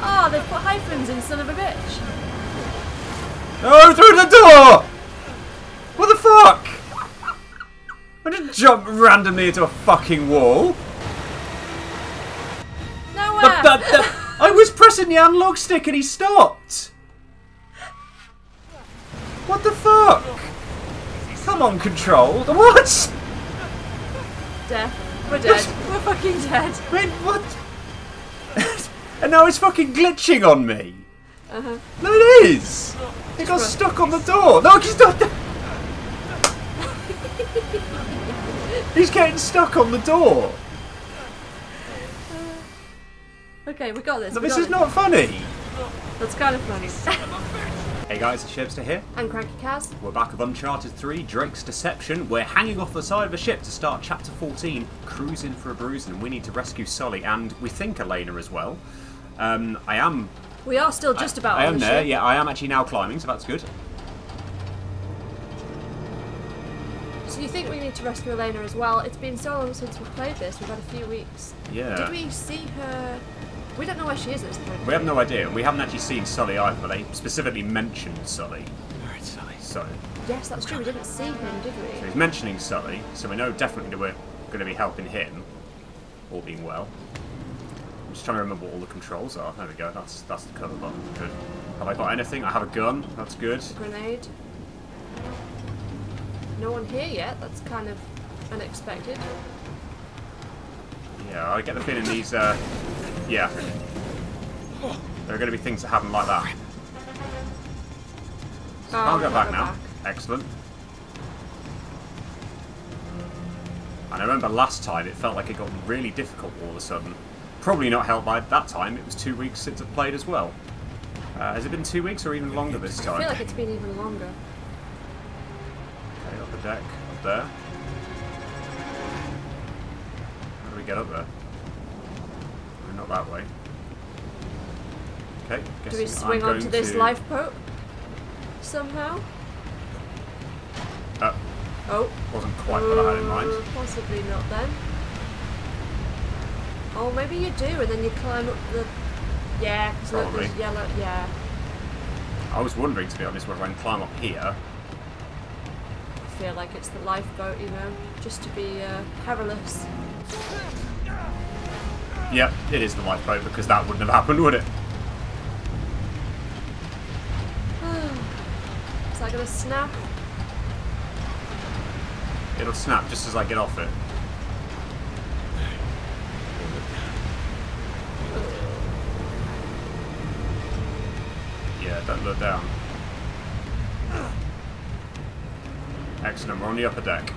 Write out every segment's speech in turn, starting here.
Oh, they've put hyphens in son of a bitch. No, through the door! What the fuck? I just jumped randomly into a fucking wall. Nowhere. The- I was pressing the analog stick and he stopped. What the fuck? Come on, control. What? Death. We're dead. We're fucking dead. Wait, what? And now it's fucking glitching on me. Uh-huh. No, it is. He got stuck on the door. No, he's not. he's getting stuck on the door. Okay, we got this. No, we this got is it. not funny. That's kind of funny. Hey guys, it's Sherbster here. and Cranky Caz. We're back with Uncharted 3, Drake's Deception. We're hanging off the side of a ship to start Chapter 14, Cruising for a Bruise, and we need to rescue Sully and we think Elena as well. Um, I am. We are still just about I on am the there. ship. Yeah, I am actually now climbing, so that's good. So you think we need to rescue Elena as well? It's been so long since we've played this. We've had a few weeks. Yeah. Did we see her? We don't know where she is at this point. We have no idea. We haven't actually seen Sully either, but they specifically mentioned Sully. Alright, Sully. So, Yes, that's true. We didn't see him, did so we? he's mentioning Sully, so we know definitely that we're going to be helping him, all being well. I'm just trying to remember what all the controls are. There we go. That's that's the cover button. Good. Have I got anything? I have a gun. That's good. Grenade. No one here yet. That's kind of unexpected. Yeah, I get the feeling these. Uh, yeah. There are going to be things that happen like that. Oh, I'll go back now. Excellent. And I remember last time it felt like it got really difficult all of a sudden. Probably not helped by that time. It was two weeks since I've played as well. Uh, has it been two weeks or even longer this time? I feel like it's been even longer. Okay, up the deck, up there. How do we get up there? Oh, not that way. Okay, Do we swing I'm onto this to... lifeboat somehow? Uh, Oh. wasn't quite what I had in mind. Uh, Possibly not then. Oh, maybe you do, and then you climb up the. Yeah, because look, there's yellow. Yeah. I was wondering, to be honest, whether I can climb up here. I feel like it's the lifeboat, you know, just to be uh, perilous. Yep, it is the lifeboat because that wouldn't have happened, would it? Is that gonna snap? It'll snap just as I get off it. Look down. Excellent, we're on the upper deck.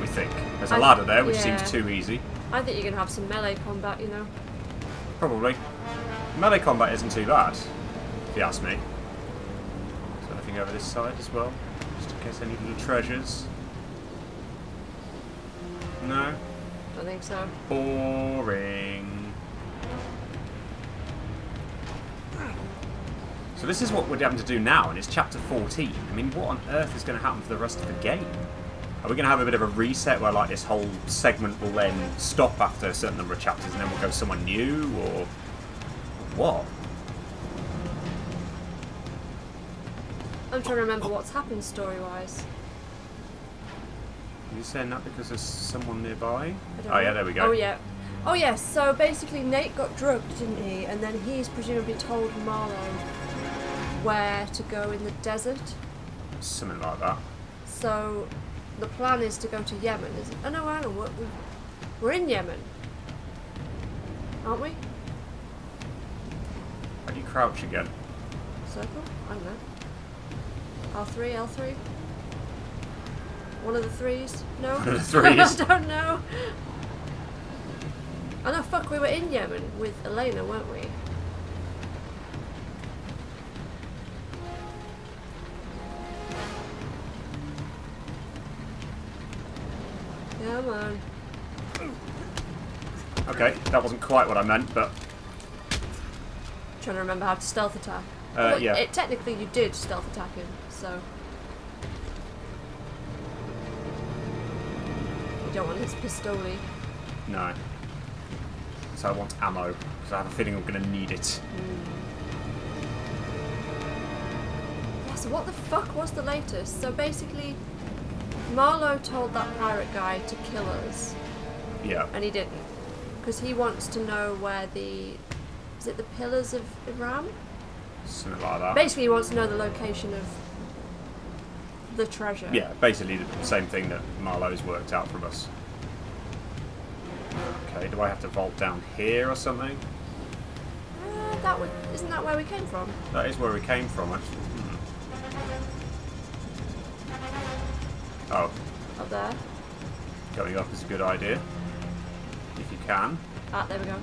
We think. There's a I- ladder there, which yeah. seems too easy. I think you're gonna have some melee combat, you know. Probably. Melee combat isn't too bad, if you ask me. Is there anything over this side as well? Just in case any little treasures. No? Don't think so. Boring. So this is what we're having to do now, and it's chapter 14. I mean, what on earth is going to happen for the rest of the game? Are we going to have a bit of a reset where, like, this whole segment will then stop after a certain number of chapters, and then we'll go somewhere new, or what? I'm trying to remember what's happened story-wise. Are you saying that because there's someone nearby? Oh yeah, there we go. Oh yeah. Oh yes. So basically, Nate got drugged, didn't he? And then he's presumably told Marlowe where to go in the desert. Something like that. So the plan is to go to Yemen, is it? Oh no, on. We're, we're in Yemen, aren't we? How do you crouch again? Circle? I don't know. L3, L3? One of the threes? No? One of the threes. I don't know. Oh no, fuck, we were in Yemen with Elena, weren't we? Yeah, man. Okay, that wasn't quite what I meant, but Trying to remember how to stealth attack. Uh, Well, yeah. It, technically, you did stealth attack him, so. You don't want his pistoli. no. So I want ammo. Because I have a feeling I'm going to need it. Yeah, so what the fuck was the latest? So basically, Marlowe told that pirate guy to kill us, Yeah. and he didn't. Because he wants to know where the. Is it the Pillars of Iram? Something like that. Basically, he wants to know the location of the treasure. Yeah, basically the same thing that Marlowe's worked out from us. Okay, do I have to vault down here or something? Uh, that would. Isn't that where we came from? That is where we came from, actually. Oh, Up there. going up is a good idea. If you can. Ah, there we go.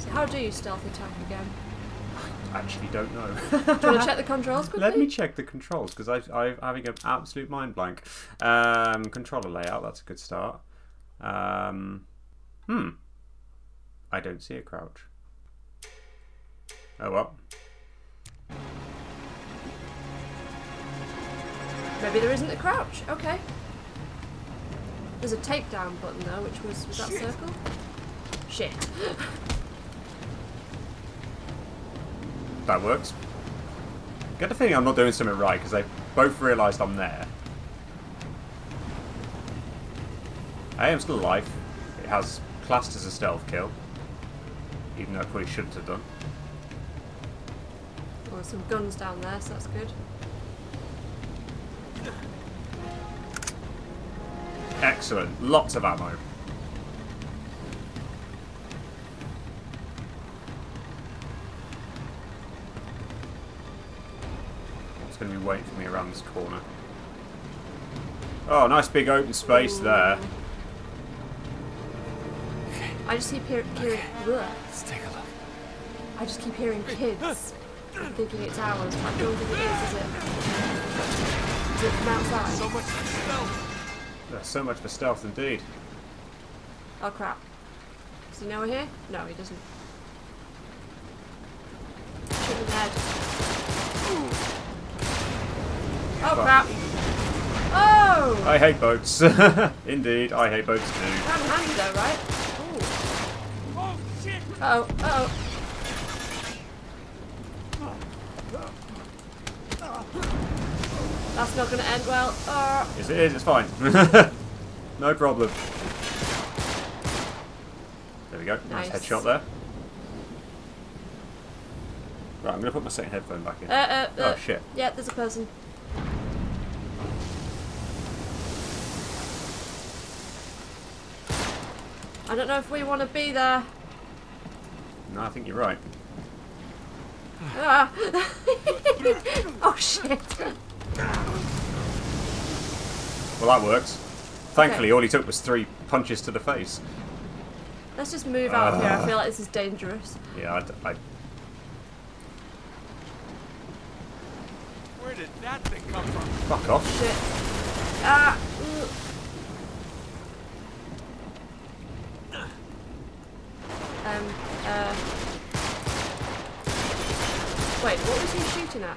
So how do you stealth attack again? I actually, don't know. Do you want to check the controls quickly? Let me check the controls because I'm having an absolute mind blank. Um, controller layout, that's a good start. Um, hmm. I don't see a crouch. Oh well. Maybe there isn't a crouch. Okay. There's a takedown button though, which was was that circle? Shit. That works. Get the feeling I'm not doing something right because they both realised I'm there. I am still alive. It has classed as a stealth kill. Even though I probably shouldn't have done. Oh, there's some guns down there, so that's good. Excellent. Lots of ammo. It's going to be waiting for me around this corner. Oh, nice big open space there. I just keep hearing. Bleh. Let's take a look. I just keep hearing kids. I'm thinking it's ours, but I don't think it is, is it? Is it from outside? So much stealth. There's so much for stealth indeed. Oh crap. Does he know we're here? No, he doesn't. Shoot him in the head. Oh Fuck. crap! Oh! I hate boats. indeed, I hate boats too. Hand handy though, right? Ooh. Oh shit! Uh oh, uh oh. That's not gonna end well. Uh, Yes, it is. It's fine. no problem. There we go. Nice, Nice. headshot there. Right, I'm going to put my second headphone back in. uh, uh, uh. oh, shit. Yeah, there's a person. I don't know if we want to be there. No, I think you're right. Ah. oh shit. Well, that works. Thankfully, Okay. all he took was three punches to the face. Let's just move out of here. Ah. I feel like this is dangerous. Yeah, I, d- I- Where did that thing come from? fuck off. Shit. Ah. ugh. Um. Uh. Wait, what was he shooting at?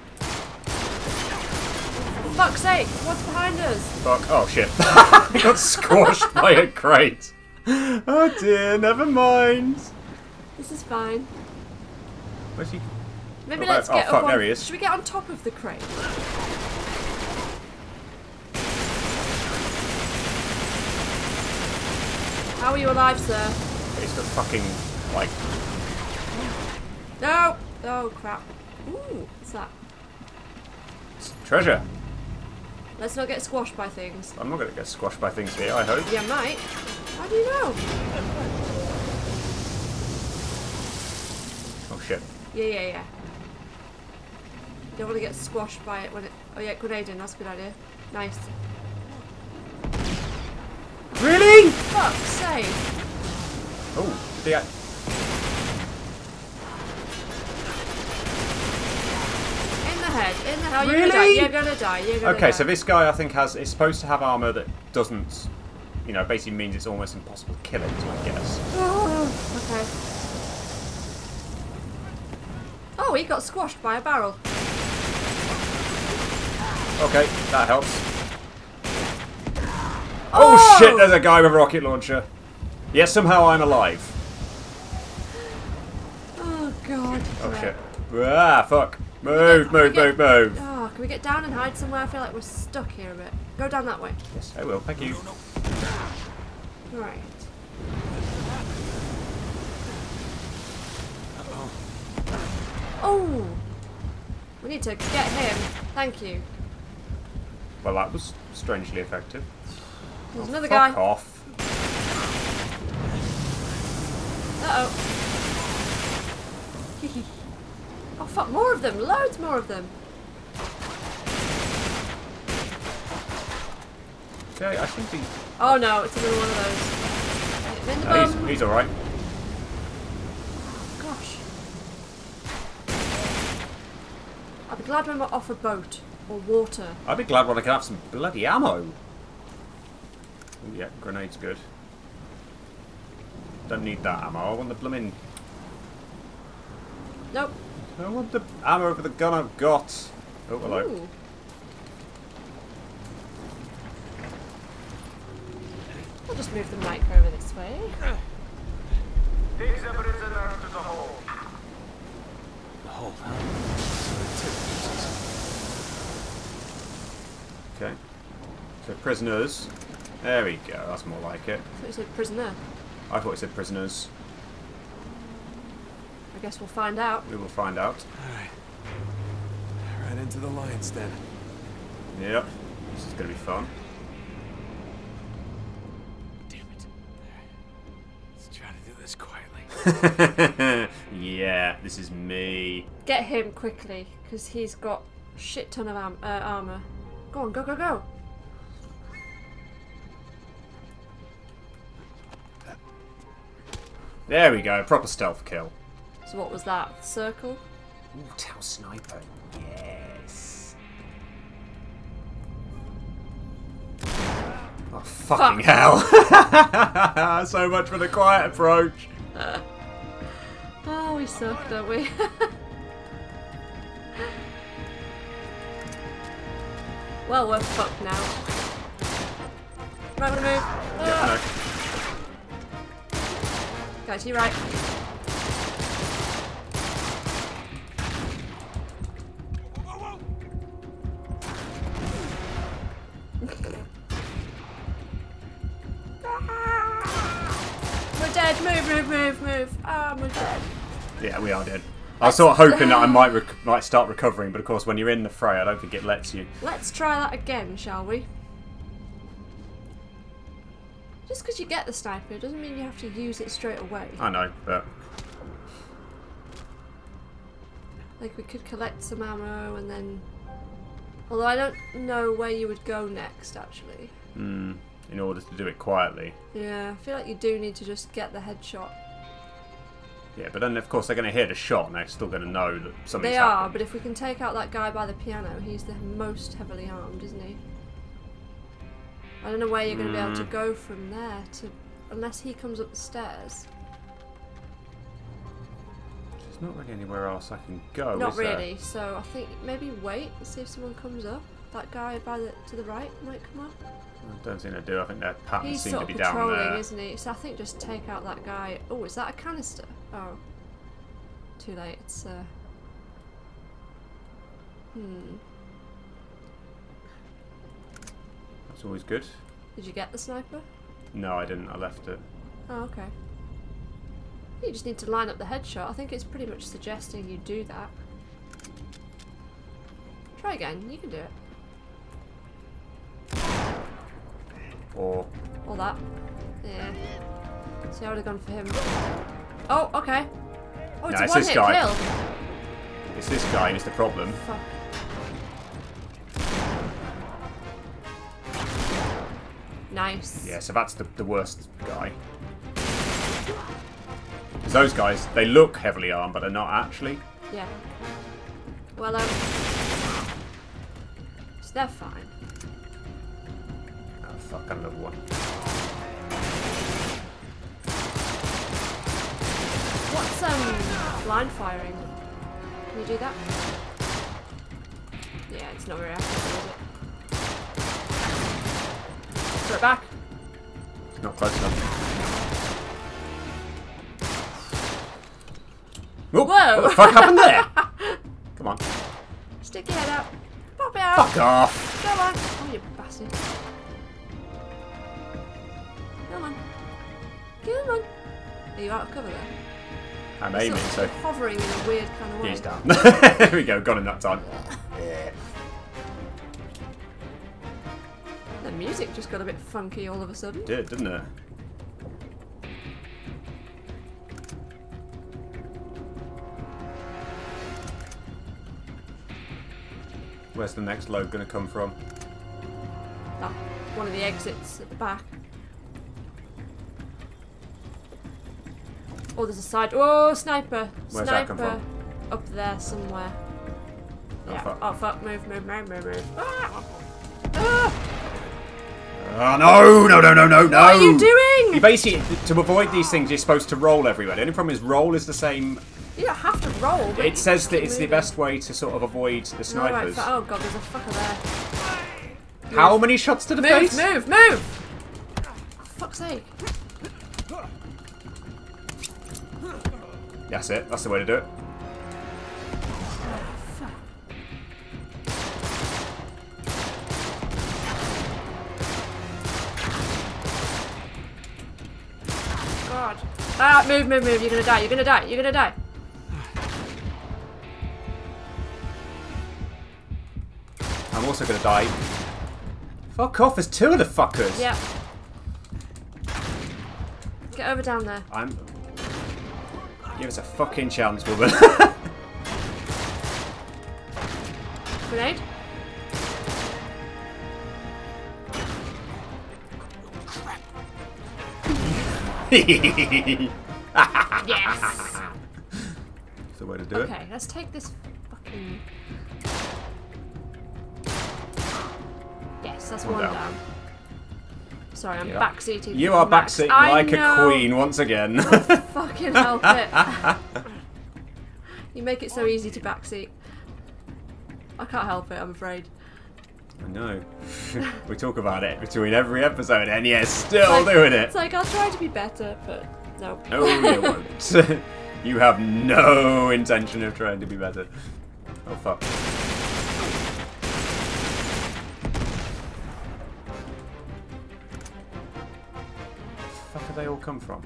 For fuck's sake! What's behind us? Fuck. Oh, shit. I got squashed by a crate. Oh, dear. Never mind. This is fine. Where's he? Maybe Oh, let's oh, get fuck, up on. there he is. Should we get on top of the crate? How are you alive, sir? He's got fucking, like, No! Oh crap. Ooh, what's that? treasure. Let's not get squashed by things. I'm not going to get squashed by things here, I hope. Yeah, might. How do you know? Oh, shit. Yeah, yeah, yeah. Don't want to get squashed by it when it. Oh yeah, grenading. That's a good idea. Nice. Really? Fuck's sake! Oh, yeah. In the head. In the head. You're gonna die. Really? You're gonna die. You're gonna Okay, die. so this guy I think has is supposed to have armor that doesn't, you know, basically means it's almost impossible to kill it. I guess. Oh, okay. Oh, he got squashed by a barrel. Okay, that helps. Oh, shit, there's a guy with a rocket launcher. Yet somehow I'm alive. Oh god. Oh shit. Ah, fuck. Move, move, move, move. Oh, can we get down and hide somewhere? I feel like we're stuck here a bit. Go down that way. Yes, I will, thank you. Right. Oh! We need to get him. Thank you. Well, that was strangely effective. There's another Fuck guy. off. Uh oh. fuck, more of them. Loads more of them. Okay, I think he... Oh no, it's another one of those. No, he's, he's alright. Gosh. I'd be glad when we're off a boat or water. I'd be glad when I can have some bloody ammo. Yeah, grenade's good. Don't need that ammo. I want the blooming... Nope. I want the ammo for the gun I've got. Oh, hello. Ooh. I'll just move the mic over this way. Take the prisoner to the hole. The hole, huh? So the tip Okay. So prisoners. There we go. That's more like it. I thought you said prisoner. I thought it said prisoners. I guess we'll find out. We will find out. Alright. Right into the lion's den. Yep. This is going to be fun. Damn it. Let's try to do this quietly. yeah, this is me. Get him quickly, because he's got a shit ton of am- uh, armor. Go on, go, go, go. There we go. Proper stealth kill. So what was that? Circle? Ooh, Tau Sniper. Yes. Oh, fucking hell. so much for the quiet approach. Oh, we suck, don't we? well, we're fucked now. Right, wanna move? Yeah, Ah. Guys, you right. We're dead. Move, move, move, move. Ah, we're dead. Yeah, we are dead. I was sort of hoping that I might rec- might start recovering, but of course, when you're in the fray, I don't think it lets you. Let's try that again, shall we? Just because you get the sniper doesn't mean you have to use it straight away. I know, but Like we could collect some ammo and then. Although I don't know where you would go next, actually. mm, in order to do it quietly. Yeah, I feel like you do need to just get the headshot. Yeah, but then of course they're going to hear the shot, and they're still going to know that something's They are, happened. but if we can take out that guy by the piano, he's the most heavily armed, isn't he? I don't know where you're going to be able to Mm. go from there to, unless he comes up the stairs. Not really anywhere else I can go. Not is there? really. So I think maybe wait and see if someone comes up. That guy by the to the right might come up. I don't think they do. I think their patterns He's seem to be down patrolling, there. isn't he? So I think just take out that guy. Oh, is that a canister? Oh, too late. It's uh. Hmm. That's always good. Did you get the sniper? No, I didn't. I left it. Oh, okay. You just need to line up the headshot. I think it's pretty much suggesting you do that. Try again. You can do it. Or Or that. Yeah. See, I would have gone for him. Oh, okay. Oh, it's No, a it's this guy. kill. it's this guy who's the problem. Fuck. Nice. Yeah, so that's the, the worst guy. Those guys, they look heavily armed, but they're not actually. Yeah. Well, um. So they're fine. Oh, fuck, another one. What's, um, blind firing? Can you do that? Yeah, it's not very accurate, is it? Throw it back. Not close enough. Oh, Whoa. What the fuck happened there? Come on. Stick your head out. Pop it out. Fuck off. Come on. Oh, you bastard. Come on. Come on. Are you out of cover there? I'm aiming, so hovering in a weird kind of way. he's down. there we go, got him that time. Yeah. The music just got a bit funky all of a sudden. It Did, didn't it? Where's the next load going to come from? That one of the exits at the back. Oh, there's a side. Oh, sniper! Where's sniper that come from? up there somewhere. Oh, yeah. fuck. Oh fuck! Move! Move! Move! Move! Move! Ah! Ah! Oh no, no, no, no, no, no! What are you doing? You basically, to avoid these things, you're supposed to roll everywhere. The only problem is roll is the same. You don't have to roll. you It says that it's the best way to sort of avoid the No, right, snipers. oh god, there's a fucker there. How many shots to the Move! face? Move! Move! For fuck's sake! That's it. That's the way to do it. God. Ah! Move! Move! Move! You're gonna die! You're gonna die! You're gonna die! Also to die. Fuck off, there's two of the fuckers. Yep. Get over down there. I'm. Give us a fucking chance, woman. Grenade. Yes. That's the way to do it. Okay, let's take this fucking. That's One one down. down. Sorry, I'm Yeah. backseating. You are Max. backseating I like know. a queen once again. Oh, fucking help it. you make it so easy to backseat. I can't help it, I'm afraid. I know. we talk about it between every episode, and yes, still Like- doing it. It's like I'll try to be better, but no. No, you won't. you have no intention of trying to be better. Oh fuck. Fuck have they all come from?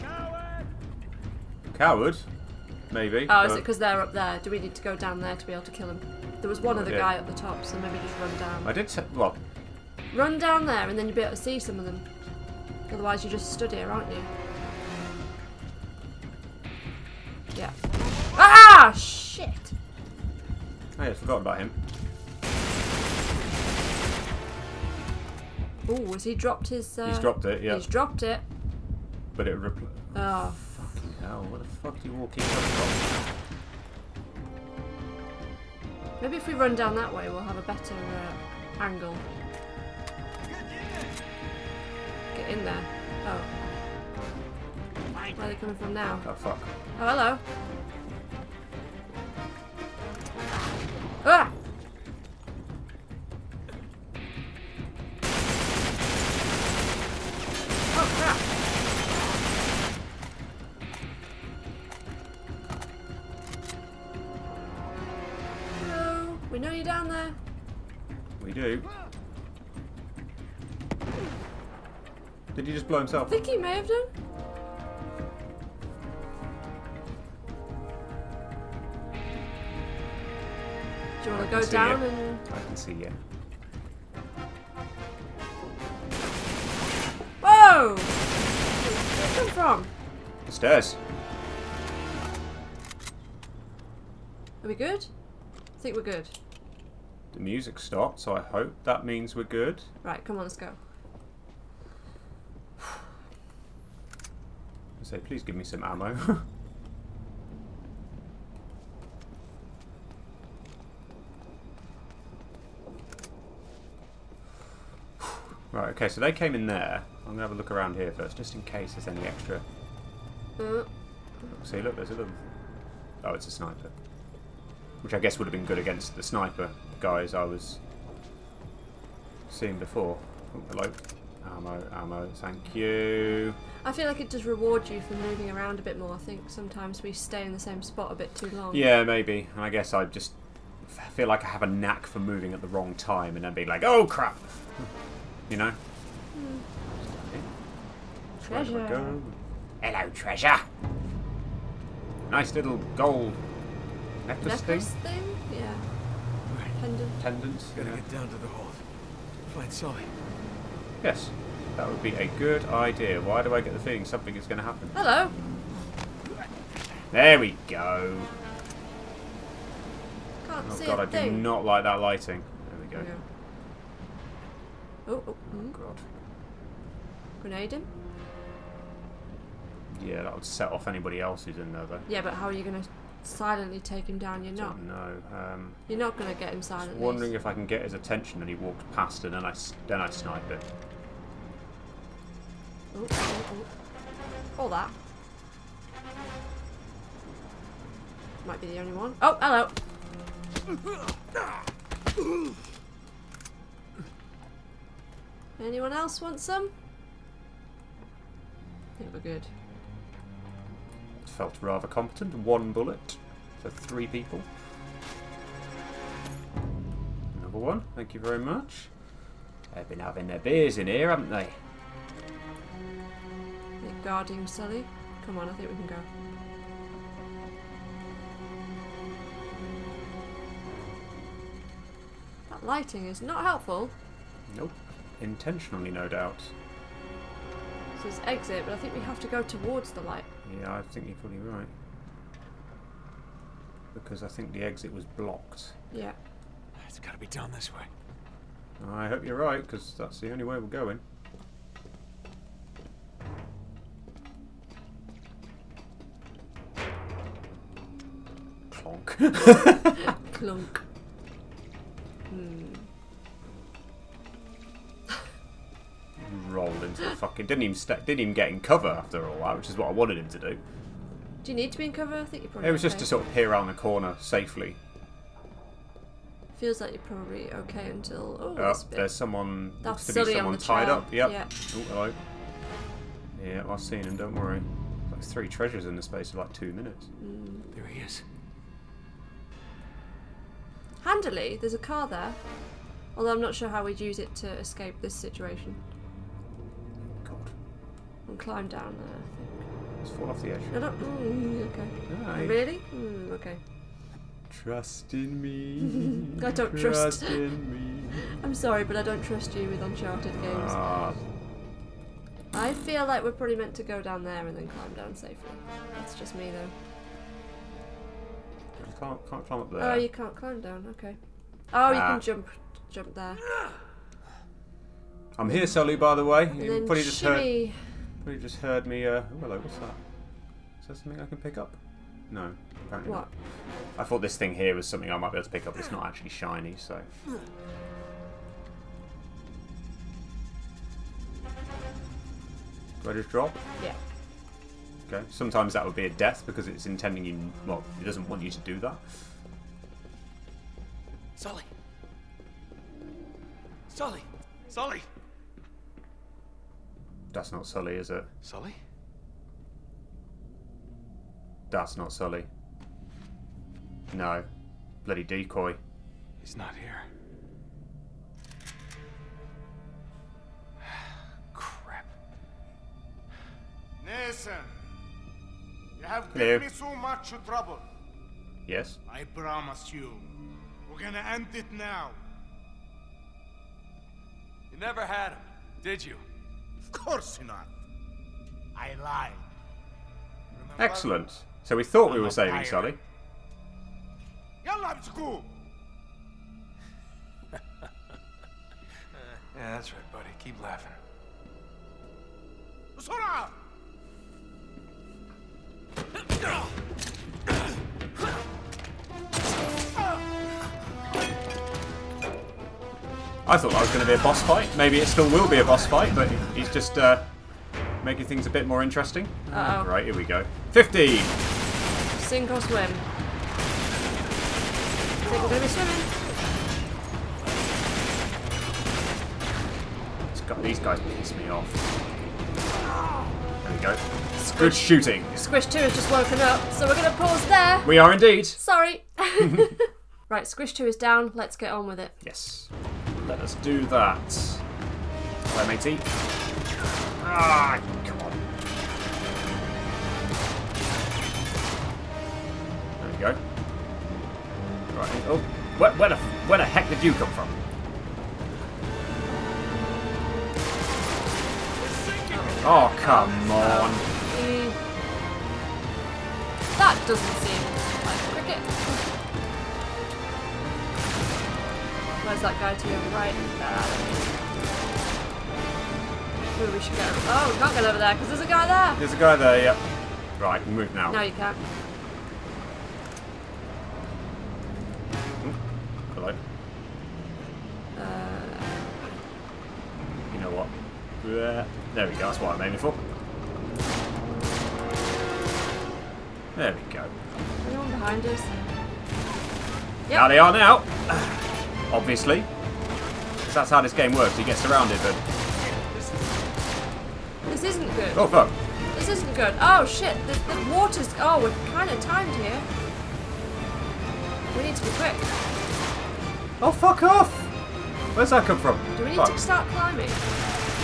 Coward? Coward? Maybe. Oh, is it because they're up there? Do we need to go down there to be able to kill him? There was one No other idea. guy at the top, so maybe just run down. I did. T- well, Run down there and then you'll be able to see some of them. Otherwise, you just stood here, aren't you? Yeah. Ah! Shit! I had forgotten about him. Oh, has he dropped his. Uh, He's dropped it, yeah. He's dropped it. But it repl- Oh, Fucking hell, What the fuck do you coming from? maybe if we run down that way, we'll have a better uh, angle. Get in there. Oh. Where are they coming from now? Oh fuck. Oh, hello. Himself? I think he may have done. Do you want to go down you. and... I can see you. Whoa! Where'd you come from? The stairs. Are we good? I think we're good. The music stopped, so I hope that means we're good. Right, come on, let's go. Say, please give me some ammo. right, okay, so they came in there. I'm gonna have a look around here first, just in case there's any extra. Uh, See, look, there's a little. Oh, it's a sniper. Which I guess would have been good against the sniper guys I was seeing before. Oh, hello. Ammo, ammo, thank you. I feel like it does reward you for moving around a bit more. I think sometimes we stay in the same spot a bit too long. Yeah, maybe. And I guess I just feel like I have a knack for moving at the wrong time and then being like, oh crap! You know? Hmm. Where do I Treasure. go? Hello, treasure! Nice little gold necklace, Necklace thing. thing? Yeah. Right. Pendant. Pendants. Gotta yeah. get down to the hold. Find Sully. Yes, that would be a good idea. Why do I get the feeling something is going to happen? Hello. There we go. Can't Oh see god, a I do not like that lighting. There we go. Yeah. Oh, oh, mm. God. grenade him. Yeah, that would set off anybody else who's in there, though. Yeah, but how are you gonna silently take him down? You're not. Know. Um, You're not gonna get him silently. wondering if I can get his attention and he walks past and then I, then I snipe it. Oh. All that. Might be the only one. Oh, hello. Anyone else want some? I think we're good. Felt rather competent. One bullet for three people. Another one. Thank you very much. They've been having their beers in here, haven't they? They're guarding Sully. Come on, I think we can go. That lighting is not helpful. Nope. Intentionally, no doubt. It says exit, but I think we have to go towards the light. Yeah, I think you're probably right. Because I think the exit was blocked. Yeah. It's gotta be down this way. I hope you're right, because that's the only way we're going. Clunk. Hmm. Rolled into the fucking. Didn't even sta didn't even get in cover after all that, which is what I wanted him to do. Do you need to be in cover? I think you probably. It was just to sort of peer around the corner safely. Feels like you're probably okay until. Oh, Oh, there's someone. That's looks to be Sully on someone the tied up. Yep. Yeah. Oh, hello. Yeah, I've seen him. Don't worry. Like three treasures in the space of like two minutes. There he is. Handily, there's a car there. Although I'm not sure how we'd use it to escape this situation. God, And climb down there. I think. let's fall off the edge. I don't. Mm, okay. Aye. Really? Mm, okay. Trust in me. I don't trust. in me. I'm sorry, but I don't trust you with Uncharted games. Ah, I feel like we're probably meant to go down there and then climb down safely. That's just me though. You can't, can't climb up there. Oh, you can't climb down. Okay. Oh, you Ah. can jump, jump there. I'm here, Sully. By the way, And you probably just heard. Probably just heard me. Uh, oh, hello. What's that? Is that something I can pick up? No. Apparently What? not. I thought this thing here was something I might be able to pick up. It's not actually shiny, so. Do I just drop? Yeah. Okay. Sometimes that would be a death because it's intending you. Well, it doesn't want you to do that. Sully. Sully. Sully. That's not Sully, is it? Sully? That's not Sully. No. Bloody decoy. He's not here. Crap. Nathan, you have Hello. given me so much trouble. Yes? I promise you, we're gonna end it now. You never had him, did you? Of course not. I lied. Remember? Excellent. So we thought we I'm were a saving pirate. Sully. Yalla بتقول. Yeah, that's right, buddy. Keep laughing. بسرعة. I thought that was going to be a boss fight. Maybe it still will be a boss fight, but he's just uh, making things a bit more interesting. Uh-oh. Right, here we go. 15! Sink or swim. I think we're gonna be swimming. These guys piss me off. There we go. Good shooting. Squish 2 has just woken up, so we're going to pause there. We are indeed. Sorry. right, Squish 2 is down. Let's get on with it. Yes. Let us do that. Hello, matey. Ah, come on. There we go. Right. Oh, where, where, the, where the heck did you come from? Oh, come on. That doesn't seem like cricket. Where's that guy to your right? Uh, Ooh, we should go. Oh, we can't get over there because there's a guy there. There's a guy there, yep. Right, I can move now. No, you can't. Hello. Uh, You know what? There there we go, that's what I'm aiming for. There we go. anyone behind us? Now Yep. they are now. Obviously. 'Cause that's how this game works. You get surrounded, but... This isn't good. Oh, fuck. This isn't good. Oh shit, the, the water's. Oh, we're kind of timed here. We need to be quick. Oh, fuck off! Where's that come from? Do we need Fuck. to start climbing?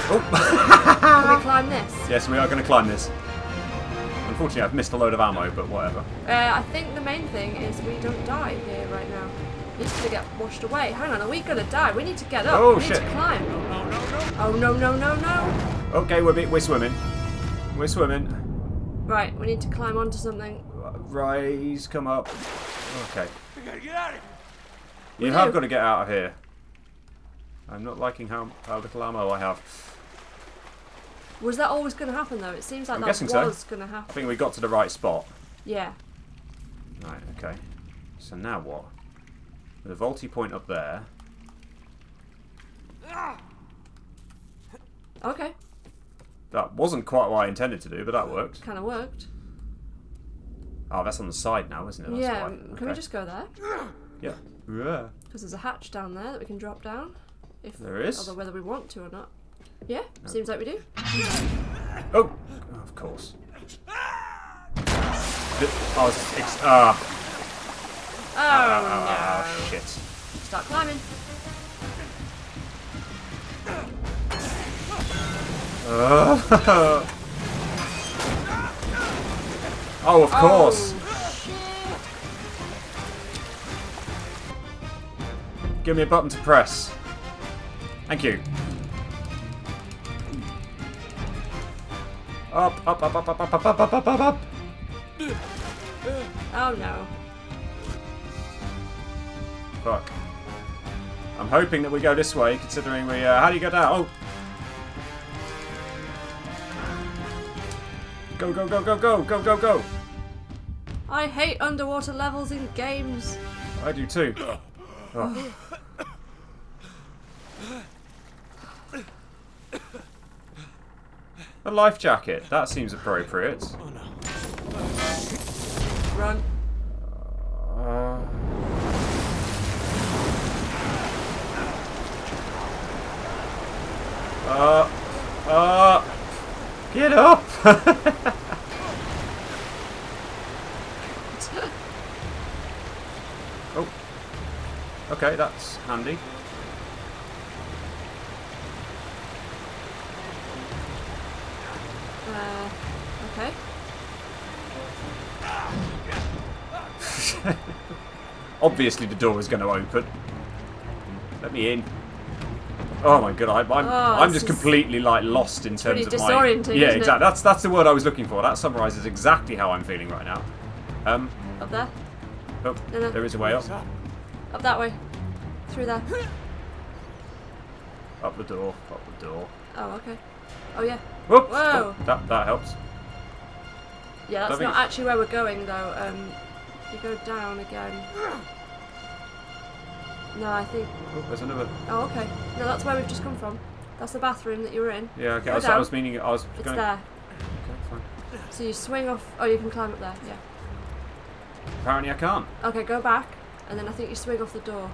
Oh. Can we climb this? yes, we are going to climb this. Unfortunately, I've missed a load of ammo, but whatever. Uh, I think the main thing is we don't die here right now. We need to get washed away. Hang on, are we gonna die? We need to get up. Oh, we need shit. to climb. Oh no no no no! Okay, we're, be- we're swimming. We're swimming. Right, we need to climb onto something. Rise, come up. Okay. We gotta get out of here. You We have do. got to get out of here. I'm not liking how, how little ammo I have. Was that always gonna happen though? It seems like I'm that guessing so. was gonna happen. I think we got to the right spot. Yeah. Right, okay. So now what? The vaulty point up there. Okay. That wasn't quite what I intended to do, but that worked. Kind of worked. Oh, that's on the side now, isn't it? That's yeah. why. Can we just go there? Yeah. Yeah. Because there's a hatch down there that we can drop down. If There is? Although whether we want to or not. Yeah. Seems like we do. Oh! Of course. Th- I was. Ex- ah. Oh, Ah, ah, no. shit. Start climbing. Ah. oh, of course. Oh. Give me a button to press. Thank you. Up, up, up, up, up, up, up, up, up, up, up, up. Oh no. Fuck. I'm hoping that we go this way, considering we. Uh, how do you get down? Oh. Go, go, go, go, go, go, go, go. I hate underwater levels in games. I do too. Oh. A life jacket. That seems appropriate. Run. Uh, uh, uh, get up! oh, okay, that's handy. Uh, okay. Obviously, the door is going to open. Let me in. Oh my god, I, I'm, Oh, I'm just completely like lost in terms of my. disorienting, Yeah, exactly. That's that's the word I was looking for. That summarises exactly how I'm feeling right now. Um, Up there. oh, No, no. there is a way up. Up that way. Through there. Up the door. Up the door. Oh, okay. Oh yeah. Whoop! Whoa. Oh, that that helps. Yeah, that's Don't not actually where we're going though. Um, you go down again. No, I think. Oh, there's another. Oh, okay. No, that's where we've just come from. That's the bathroom that you were in. Yeah, okay. I was, I was meaning I was It's going. there. Okay, fine. So you swing off. Oh, you can climb up there. Yeah. Apparently, I can't. Okay, go back, and then I think you swing off the door.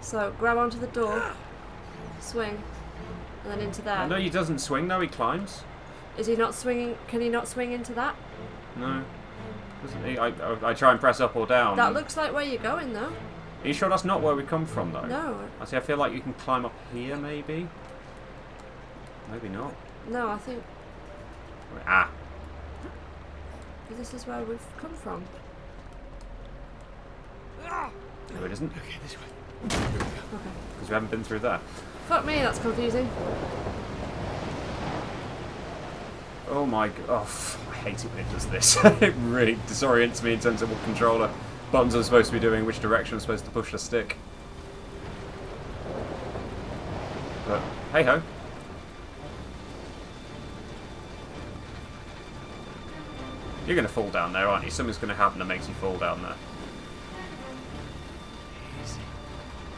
So grab onto the door, swing, and then into there. No, he doesn't swing though. He climbs. Is he not swinging? Can he not swing into that? No. Doesn't he? I, I, I try and press up or down. That looks like where you're going, though. Are you sure that's not where we come from though? No, I see. I feel like you can climb up here, maybe. Maybe not. no, I think Ah. this is where we've come from. No, it isn't. Okay, this way. Okay. Because we haven't been through there. Fuck me, that's confusing. Oh my god. Oh, f- I hate it when it does this. it really disorients me in terms of what controller buttons I'm supposed to be doing, which direction I'm supposed to push the stick. But, hey ho. You're going to fall down there, aren't you? Something's going to happen that makes you fall down there.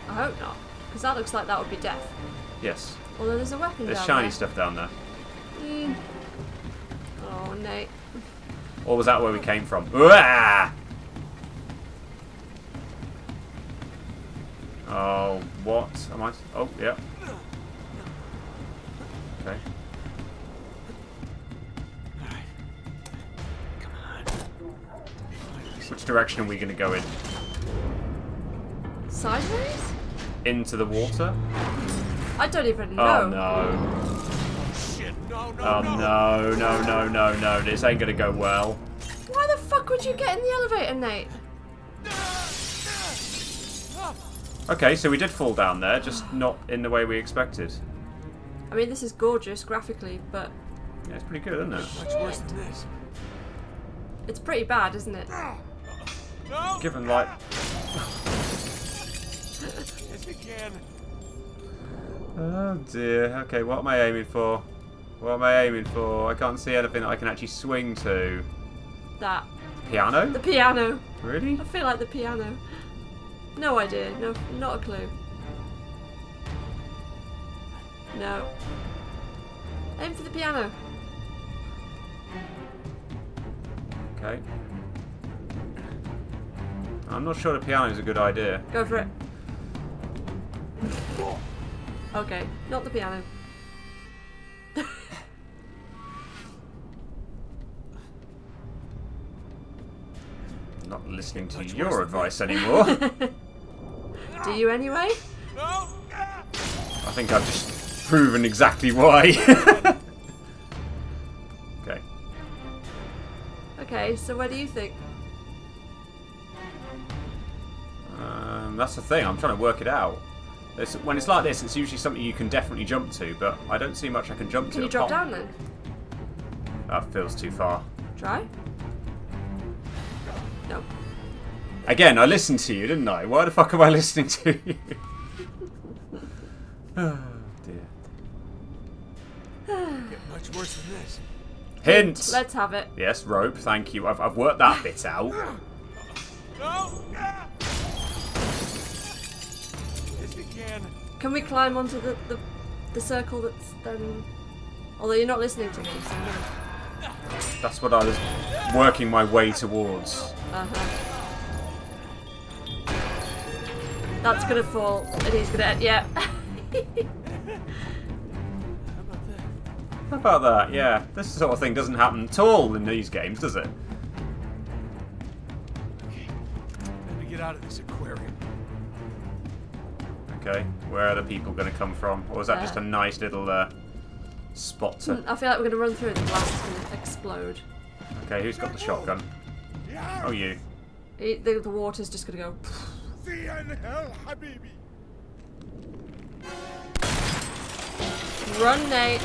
I hope not, because that looks like that would be death. Yes. Although there's a weapon There's shiny there. stuff down there. Mm. Oh, Nate. Or was that where we came from? Uah! Oh, what? Am I? Oh, yeah. Okay. Alright. Come on. Which direction are we going to go in? Sideways? Into the water? I don't even oh, know. Oh no. Shit, no, no, Oh no, no, no, no, no. This ain't going to go well. Why the fuck would you get in the elevator, Nate? Okay, so we did fall down there, just not in the way we expected. I mean, this is gorgeous graphically, but Yeah, it's pretty good, isn't it? Much worse than this. it's pretty bad, isn't it? No! Given, like... Yes, we can. Oh dear. Okay, what am I aiming for? What am I aiming for? I can't see anything that I can actually swing to. That. Piano? The piano. Really? I feel like the piano. No idea. No, not a clue. No. Aim for the piano. Okay. I'm not sure the piano is a good idea. Go for it. Okay, not the piano. Not listening to Much your advice anymore. Do you anyway? I think I've just proven exactly why. okay. Okay, so what do you think? Um, that's the thing. I'm trying to work it out. It's, when it's like this, it's usually something you can definitely jump to, but I don't see much I can jump to. Can you drop down then? That feels too far. Try? No. Again, I listened to you, didn't I? Why the fuck am I listening to you? oh dear. Get much worse than this. Hint. Let's have it. Yes, rope. Thank you. I've, I've worked that bit out. No! Yes, we can. Can we climb onto the, the, the circle that's then... Although you're not listening to me, so. That's what I was working my way towards. Uh-huh. That's gonna fall, and he's gonna... Yeah. How about that? Yeah, this sort of thing doesn't happen at all in these games, does it? Let me get out of this aquarium. Okay, where are the people going to come from? Or is that just a Uh. nice little uh, spot to... I feel like we're gonna run through it, the glass is gonna explode. Okay, who's got the shotgun? Oh, you. It, the, the water's just gonna go... Run, Nate.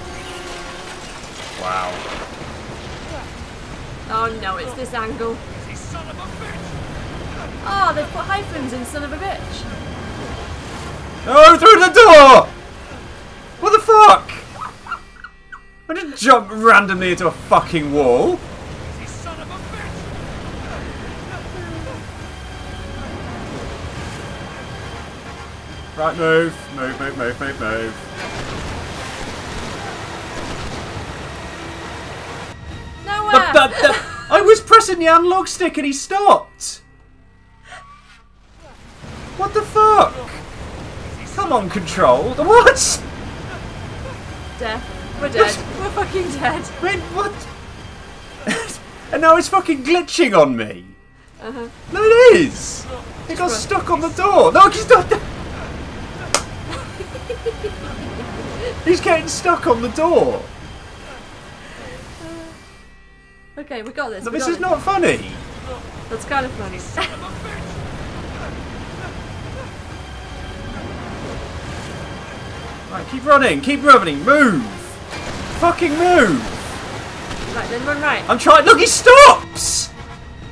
Wow. Oh no, it's this angle. Oh, they've put hyphens in son of a bitch. Oh, through the door! What the fuck? I just jumped randomly into a fucking wall. Right, move, move, move, move, move, move. Nowhere! I was pressing the analog stick and he stopped. What the fuck? I'm on control. What? Death. We're dead. We're fucking dead. Wait, what? and now it's fucking glitching on me. Uh-huh. No, it is. It got stuck on the door. No, he's not. He's getting stuck on the door. Okay, we got this. No, we this got is not funny. That's kind of funny. Right, keep running, keep running, move! Fucking move! right, then run right. I'm trying. Look, he stops!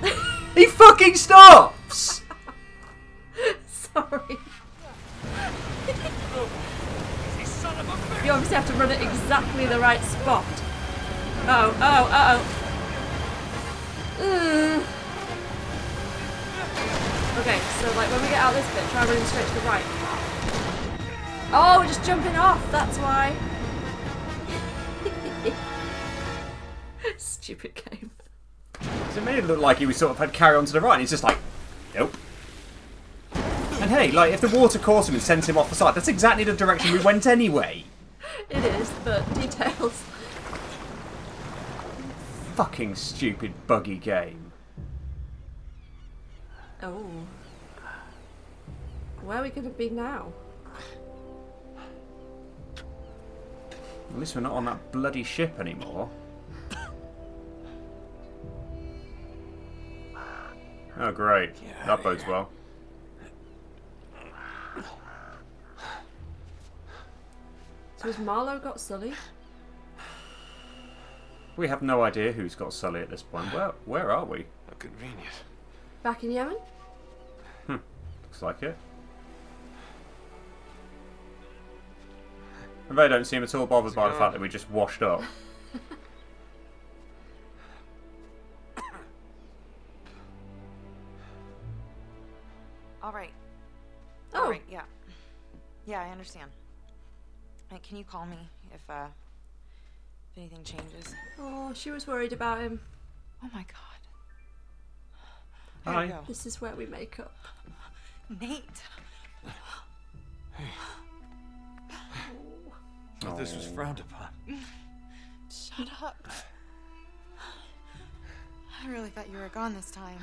he fucking stops! Oh, oh, uh oh. Mm. Okay, so like when we get out this bit, try running straight to the right. Oh, we're just jumping off, that's why. Stupid game. So it made it look like he was sort of had carry on to the right, and he's just like, nope. And hey, like if the water caught him and sent him off the side, that's exactly the direction we went anyway. It is, but details. Fucking stupid buggy game. Oh. Where are we going to be now? At least we're not on that bloody ship anymore. Oh great, that bodes here. well. So has Marlowe got Sully? We have no idea who's got Sully at this point. Where where are we? How convenient. Back in Yemen? Hmm. Looks like it. And they don't seem at all bothered by the fact that we just washed up. All right. Oh. All right. Yeah. Yeah, I understand. Hey, can you call me if uh if anything changes? Oh, she was worried about him. Oh my god. Hi. There you This is where we make up. go. Nate. Thought this was frowned upon. Shut up. I really thought you were gone this time.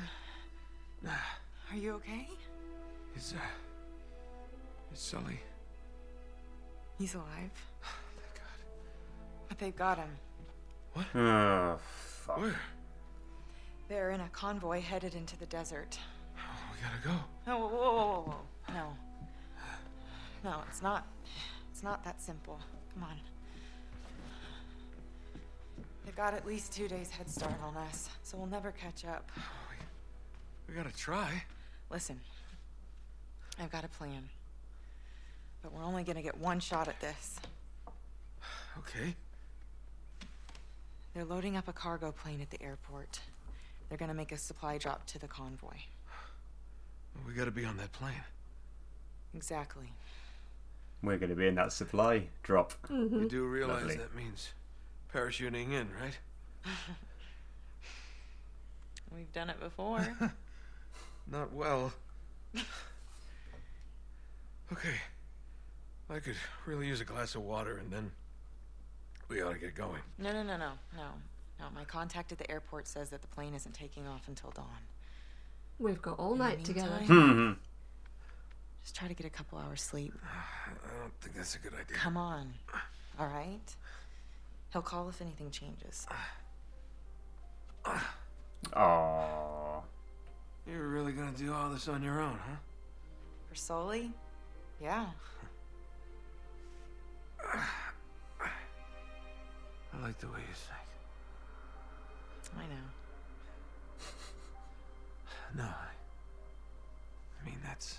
Are you okay? Is, uh. Is Sully. He's alive. Thank God. But they've got him. What? Oh, fuck. Where? They're in a convoy headed into the desert. Oh, we gotta go. Oh, whoa, whoa, whoa, whoa, whoa. No. No, it's not. It's not that simple. Come on. They've got at least two days head start on us, so we'll never catch up. Oh, we gotta try. Listen, I've got a plan. But we're only gonna get one shot at this. Okay. They're loading up a cargo plane at the airport. They're gonna make a supply drop to the convoy. We gotta be on that plane. Exactly. We're going to be in that supply drop. Mm-hmm. You do realize Lovely. that means parachuting in, right? We've done it before. Not well. okay. I could really use a glass of water and then we ought to get going. no, no, no, no, no. No, my contact at the airport says that the plane isn't taking off until dawn. We've got all In night together. Hmm. Just try to get a couple hours sleep. I don't think that's a good idea. Come on. All right? He'll call if anything changes. Aww. You're really gonna do all this on your own, huh? For Sully? Yeah. I like the way you think. I know. No, I. I mean, that's.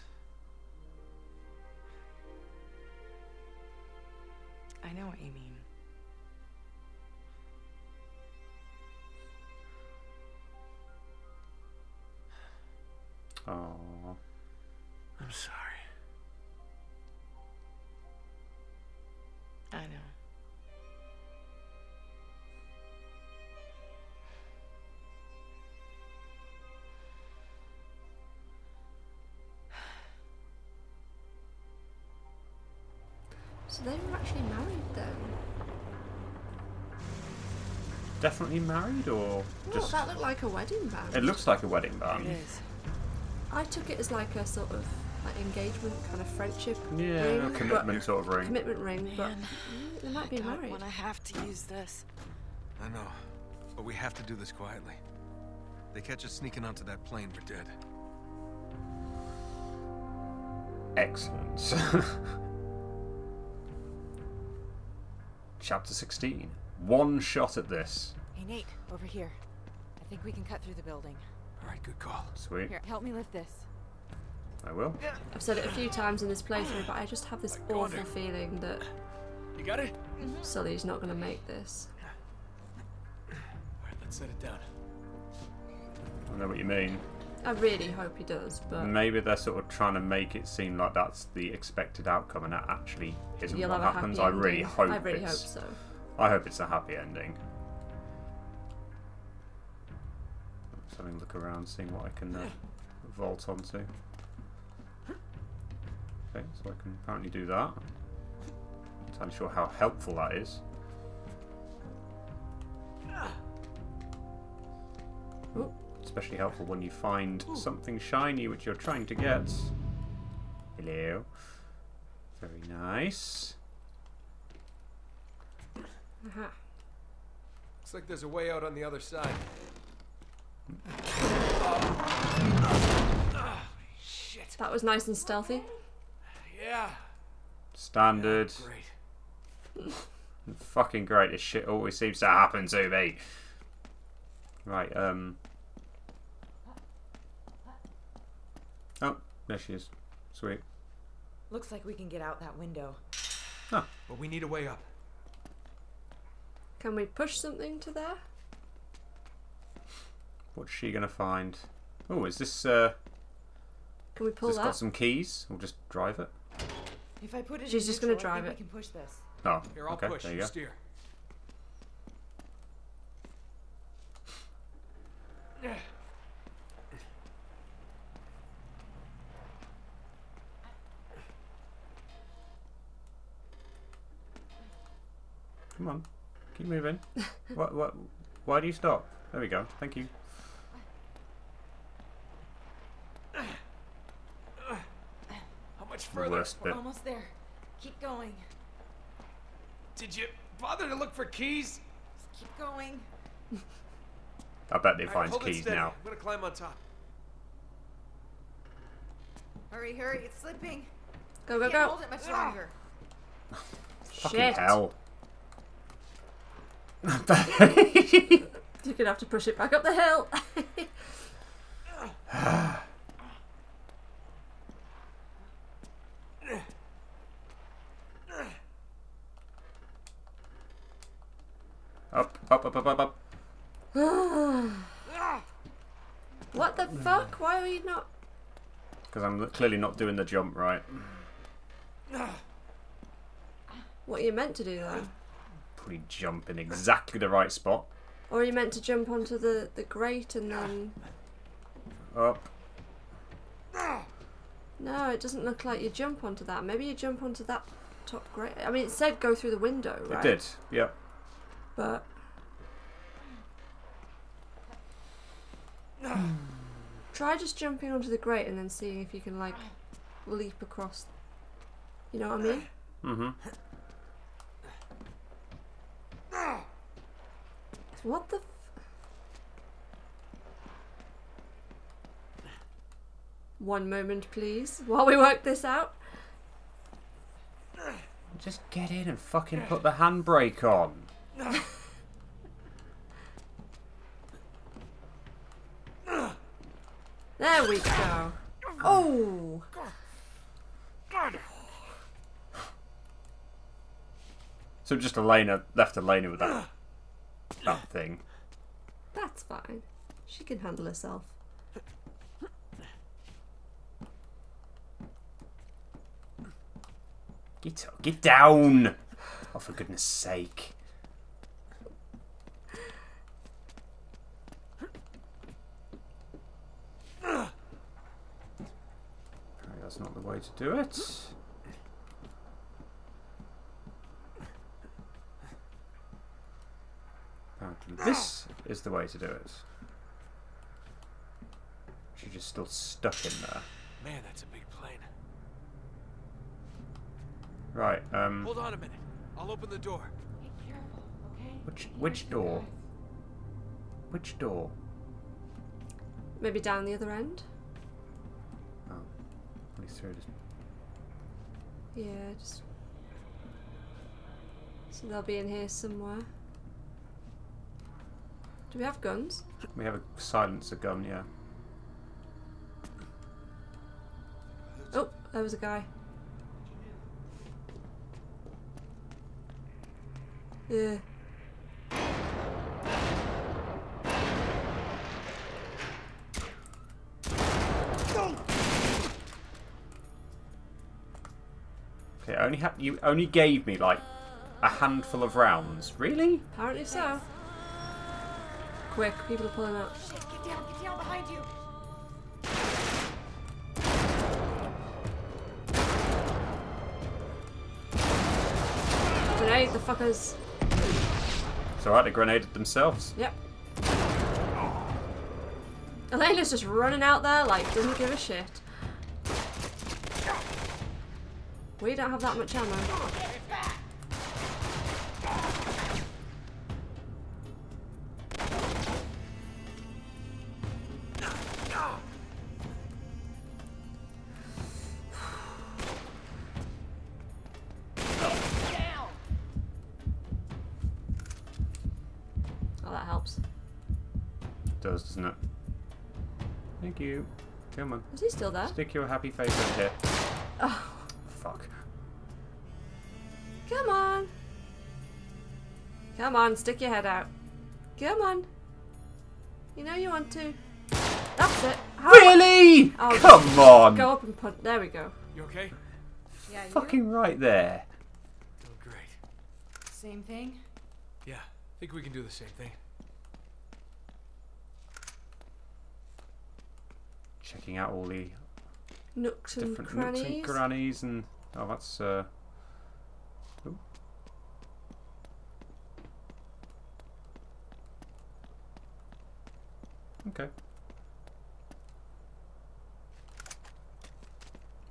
I know what you mean. Oh. I'm sorry. So they were actually married then. Definitely married or Look, just. that looked like a wedding band. It looks like a wedding band. It is. I took it as like a sort of like engagement kind of friendship Yeah, ring, a but- commitment sort of ring. commitment ring, but Man, mm, they might be don't married. want to have to use this. I know. But we have to do this quietly. They catch us sneaking onto that plane, we're dead. Excellent. Chapter 16. One shot at this. Hey, Nate, over here. I think we can cut through the building. All right, good call. Sweet. Here, help me lift this. I will. I've said it a few times in this playthrough, but I just have this go awful under. feeling that You got it? Mm-hmm. Sully's not going to make this. All right, let's set it down. I know what you mean. I really hope he does, but Maybe they're sort of trying to make it seem like that's the expected outcome, and that actually isn't you'll what happens. I really hope I really hope it's. so. I hope it's a happy ending. Just having a look around, seeing what I can uh, vault onto. Okay, so I can apparently do that. Not entirely sure how helpful that is. Ooh. Especially helpful when you find something shiny which you're trying to get. Hello. Very nice. Aha. Looks like there's a way out on the other side. Shit. That was nice and stealthy. Yeah. Standard. Great. Fucking great. This shit always seems to happen to me. Right, um. Oh, there she is. Sweet. Looks like we can get out that window. Huh. But we need a way up. Can we push something to there? What's she gonna find? Oh, is this, uh. Can we Has pull this that? got some keys? We'll just drive it. If I put it She's in just gonna drive think it. We can push this. Oh, Here, I'll okay, push. there You you go. steer. Come on, keep moving. what, what, why do you stop? There we go, thank you. How much further? worst We're bit. almost there. Keep going. Did you bother to look for keys? Just keep going. I bet they find hold it keys now. I'm gonna climb on top. Hurry, hurry! It's slipping. Go, go, Can't go. hold it much longer. Fucking Shit. hell. You're gonna have to push it back up the hill. up, up, up, up, up, up. what the fuck? Why are you not? Because I'm clearly not doing the jump right. What are you meant to do then? Probably jump in exactly the right spot. Or you meant to jump onto the, the grate and then. Up. No, it doesn't look like you jump onto that. Maybe you jump onto that top grate. I mean, it said go through the window, right? It did. Yep. But. Try just jumping onto the grate and then seeing if you can, like, leap across. You know what I mean? Mm-hmm. What the. F- One moment, please, while we work this out. Just get in and fucking put the handbrake on. There we go. Oh! So just Elena left Elena with that that thing. That's fine. She can handle herself. Get up, get down! Oh, for goodness sake! That's not the way to do it. Franklin. This is the way to do it. She's just still stuck in there. Man, that's a big plane. Right, um... Hold on a minute. I'll open the door. Be careful, okay? Which, which door? Which door? Maybe down the other end? Oh. Only through this... Yeah, just. So they'll be in here somewhere. Do we have guns? We have a silencer gun, yeah. Oh, there was a guy. Yeah. Okay, only ha- you only gave me like a handful of rounds. Really? Apparently so. Quick, people are pulling out. Shit, get down, get down behind you. Grenade the fuckers. It's alright, they grenaded themselves. Yep. Elena's just running out there like doesn't give a shit. We don't have that much ammo. Come on. Is he still there? Stick your happy face in here. Oh, Fuck. come on. Come on, stick your head out. Come on. You know you want to. That's it. How Really? Oh, Come on! Go up and put. There we go. You okay? Yeah, you? Fucking right there. Doing great. Same thing? Yeah, I think we can do the same thing. Checking out all the Nooks and different nooks crannies. and crannies and oh that's uh ooh. Okay.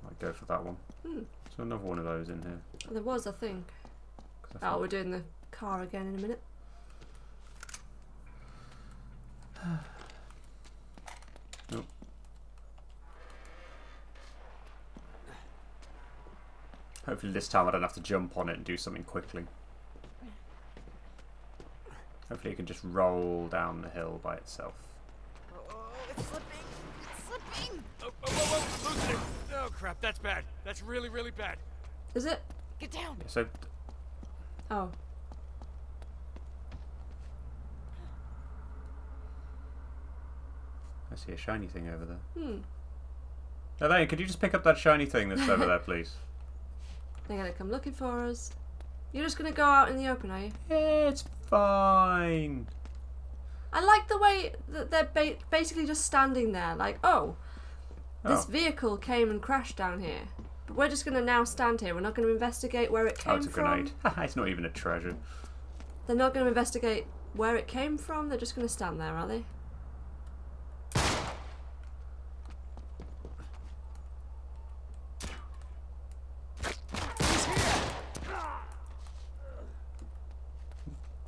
Might go for that one. Hmm. So another one of those in here. There was, I think. I Oh, we're doing the car again in a minute. Hopefully this time I don't have to jump on it and do something quickly. Hopefully it can just roll down the hill by itself. Oh, it's slipping. It's slipping. Oh, oh, oh, oh, losing it. Oh, crap, that's bad. That's really, really bad. Is it? Get down. Yeah, so Oh. I see a shiny thing over there. Hmm. Elaine, could you just pick up that shiny thing that's over there, please? They're gonna come looking for us. You're just gonna go out in the open, are you? It's fine. I like the way that they're ba- basically just standing there, like, oh, this Oh. vehicle came and crashed down here. But we're just gonna now stand here. We're not gonna investigate where it came Oh, it's a from. grenade. it's not even a treasure. They're not gonna investigate where it came from. They're just gonna stand there, are they?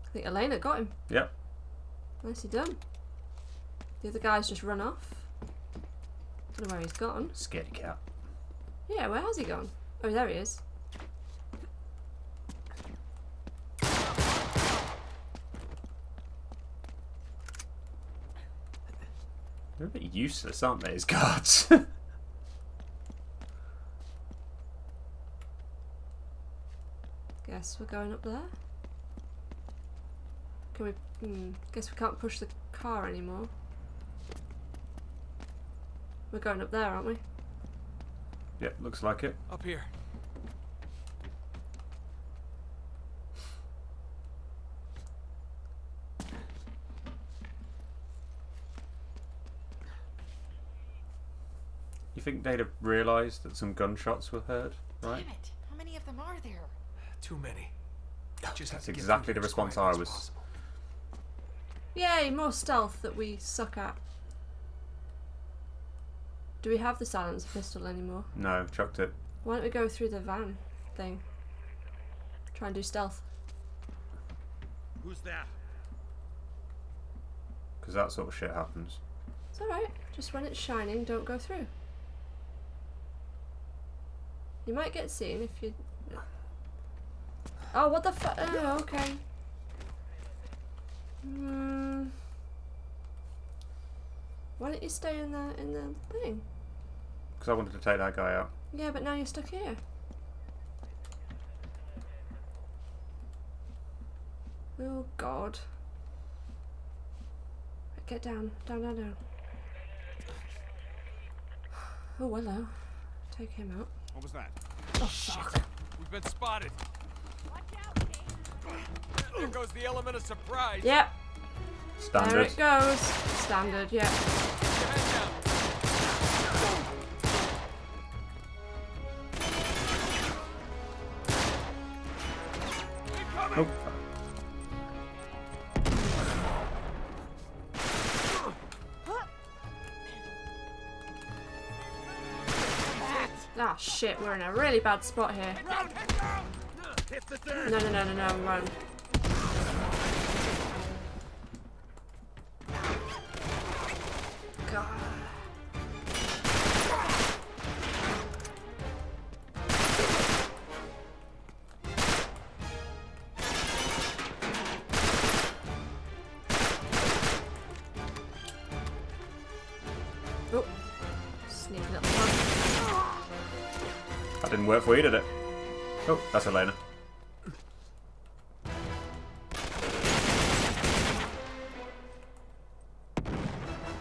I think Elena got him. Yep. Nicely done. The other guy's just run off. Don't know where he's gone. Scaredy cat. Yeah, where has he gone? Oh, there he is. They're a bit useless, aren't they, his guards? Guess we're going up there. Can we? Hmm, guess we can't push the car anymore. We're going up there, aren't we? yep, looks like it. Up here. You think they'd have realised that some gunshots were heard, right? Damn it. How many of them are there? Too many. Just That's to exactly the response I was. possible. Yay, more stealth that we suck at. Do we have the silencer pistol anymore? No, chucked it. Why don't we go through the van thing? Try and do stealth. Who's that? Because that sort of shit happens. It's alright. Just when it's shining, don't go through. You might get seen if you. Oh, what the fuck? Oh, okay. Hmm. Why don't you stay in the in the thing? Because I wanted to take that guy out. Yeah, but now you're stuck here. Oh God. Get down, down, down, down. Oh, hello. Take him out. What was that? Oh, fuck. We've been spotted. There goes the element of surprise. Yep, there Standard. it goes. Standard, yeah. Head down. Oh. Ah, shit, we're in a really bad spot here. Hit the dirt. No, no, no, no, no, run.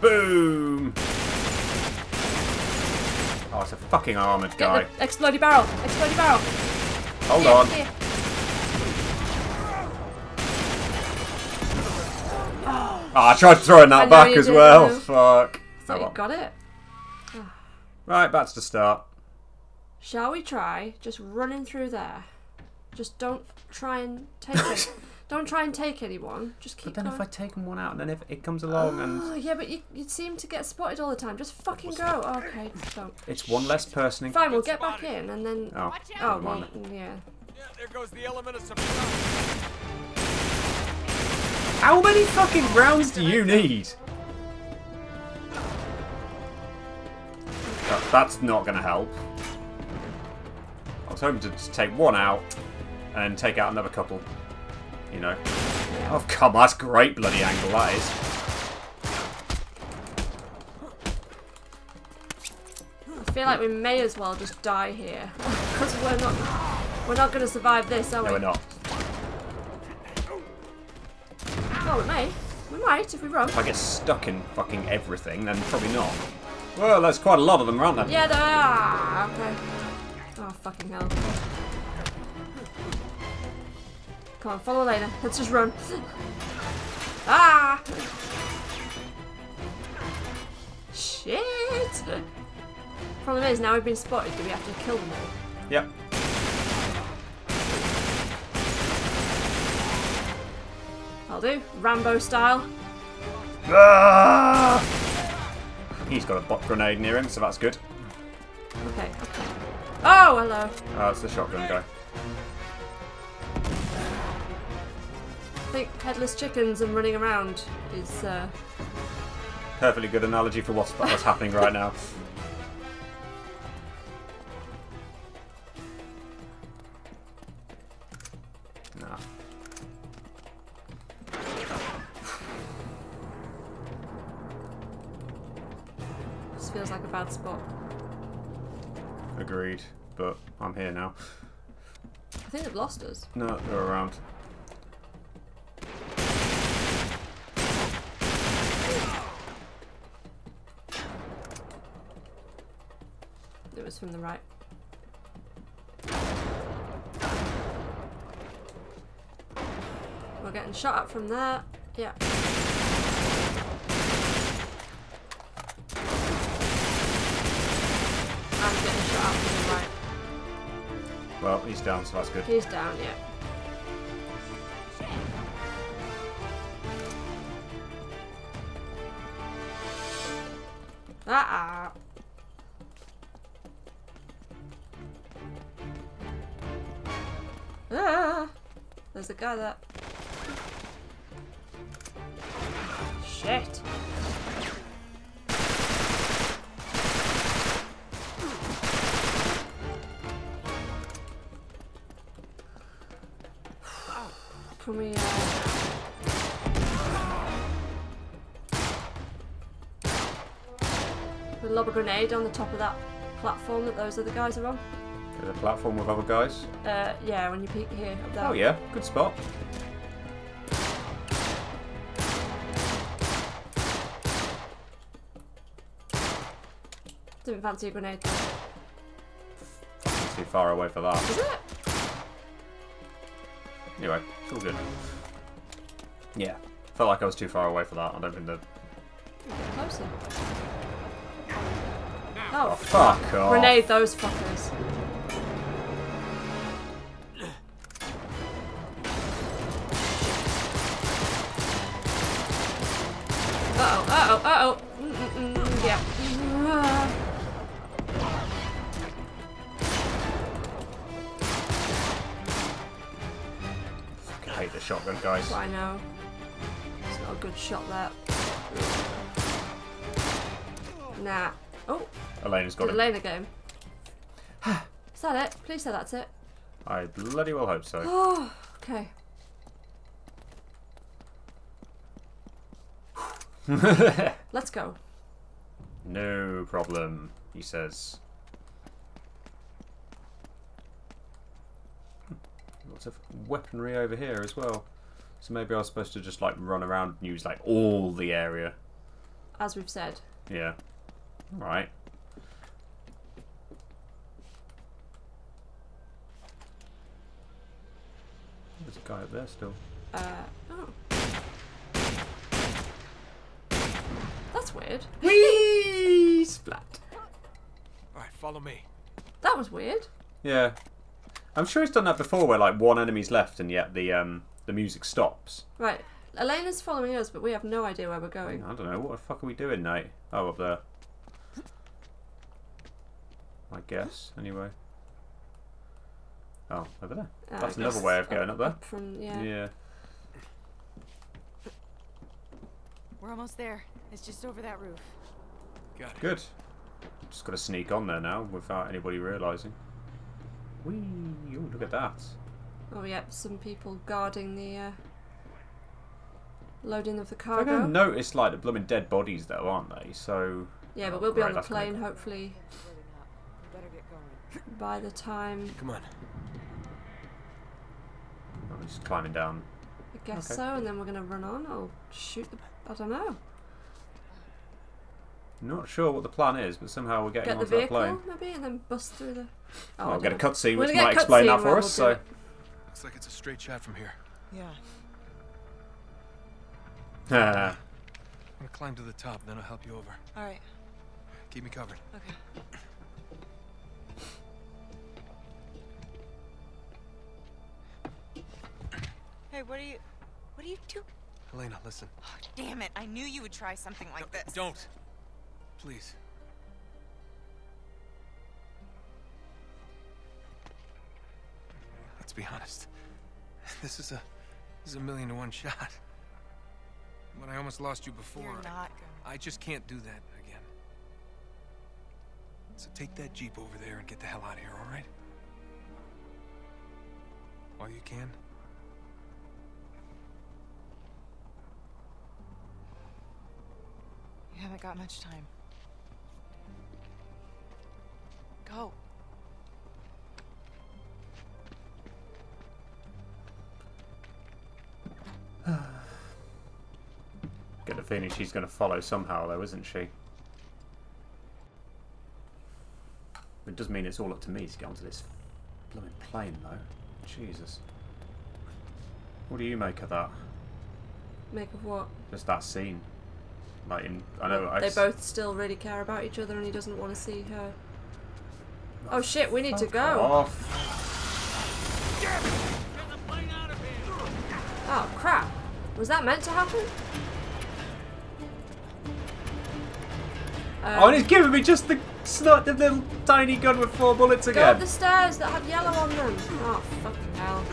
Boom! Oh, it's a fucking armoured Get guy. the explodey barrel! Explodey barrel! Hold Here, on. here. Oh, I tried throwing that know back as well. though. Fuck. Oh, you got it. Right, back to the start. Shall we try just running through there? Just don't try and take it. Don't try and take anyone. Just keep But then if I take one out and then if it comes along and Oh, yeah, but you, you seem to get spotted all the time. Just fucking go. Okay, don't. it's one less person in. Fine, we'll get back in and then. Oh, Oh, never mind. well, yeah. Yeah, there goes the element of surprise. How many fucking rounds do you need? That- that's not going to help. I was hoping to just take one out and take out another couple. You know. Oh, come on, that's great bloody angle, that is. I feel like we may as well just die here because we're not. We're not going to survive this, are we? No, we're not. Oh, we may. We might if we run. If I get stuck in fucking everything, then probably not. Well, there's quite a lot of them, aren't there? Yeah, there are. Okay. Oh, fucking hell. Come on, follow later. Let's just run. Ah! Shit! Problem is, now we've been spotted, do we have to kill them all? Yep. I'll do. Rambo style. Ah! He's got a bot grenade near him, so that's good. Okay, okay. Oh, hello. Oh, it's the shotgun guy. Think headless chickens and running around is, uh... Perfectly good analogy for what's, what's happening right now. Nah. This feels like a bad spot. Agreed, but I'm here now. I think they've lost us. No, they're around. from the right. We're getting shot at from there. Yeah. I'm getting shot at from the right. Well, he's down, so that's good. He's down, yeah. Uh-uh. There's a guy that... Shit. Can we, uh... lob a grenade on the top of that platform that those other guys are on? There's a platform with other guys. Uh, yeah, when you peek here, up. Oh yeah, good spot. Didn't fancy a grenade. Too far away for that. Is it? Anyway, it's all good. Yeah, felt like I was too far away for that. I don't think the. Closer. Oh, Oh, fuck off. Grenade those fuckers. I know. It's not a good shot there. Nah. Oh, Elena's got did him. Elena him? Is that it? Please say that's it. I bloody well hope so. Oh, okay. Let's go. no problem, he says. Hmm. Lots of weaponry over here as well. So maybe I was supposed to just like run around and use like all the area. As we've said. Yeah. Alright. There's a guy up there still. Uh, oh. That's weird. Whee! Splat. Alright, follow me. That was weird. Yeah. I'm sure he's done that before where like one enemy's left and yet the um the music stops. Right. Elena's following us, but we have no idea where we're going. I don't know, what the fuck are we doing, Nate? Oh up there. I guess, anyway. Oh, over there. Uh, That's another way of going up there. from yeah. Yeah. We're almost there. It's just over that roof. Got it. Good. Just got to sneak on there now without anybody realising. Whee! Ooh, look at that. Oh yep, some people guarding the uh, loading of the They're going to notice like the blooming dead bodies though, aren't they? So Yeah, but we'll be right, on the that's gonna plane hopefully We better get going. by the time Come on. I'm just climbing down. I guess Okay. so, and then we're gonna run on or shoot the. I don't know. Not sure what the plan is, but somehow we're getting Get the onto that vehicle plane. maybe, and then bust through the. Oh, I I'll get a cutscene which get a might explain cutscene that for where us. we'll So it. Looks like it's a straight shot from here. Yeah. Ah, I'm gonna climb to the top, then I'll help you over. All right. Keep me covered. Okay. Hey, what are you? What are you doing? Helena, listen. Oh, damn it! I knew you would try something like this. Don't. Please. Be honest. This is a this is a million to one shot. When I almost lost you before, You're I- not gonna. I just can't do that again. So take that Jeep over there and get the hell out of here, all right? While you can. You haven't got much time. Go. Feeling she's going to follow somehow, though, isn't she? It does mean it's all up to me to get onto this blooming plane, though. Jesus. What do you make of that? Make of what? Just that scene. Like in, I know I they s- both still really care about each other, and he doesn't want to see her. Oh shit! We need to go. Off. Oh crap! Was that meant to happen? Um, oh, and he's giving me just the snot, the little tiny gun with four bullets again. Go up the stairs that have yellow on them. Oh, fucking hell.